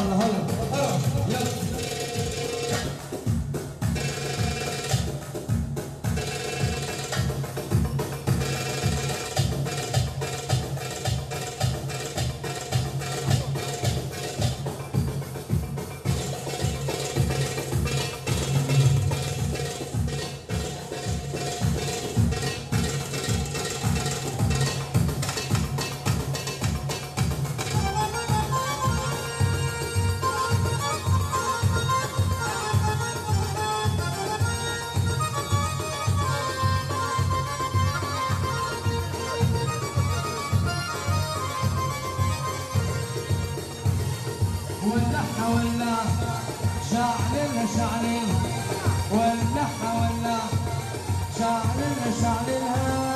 Olha, olha. ولحها ولا شعلنا شعلنا ولحها ولا شعلنا شعلنا.